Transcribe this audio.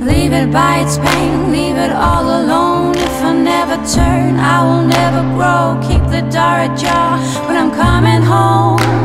Leave it by its pain, leave it all alone. If I never turn, I will never grow. Keep the door ajar when I'm coming home.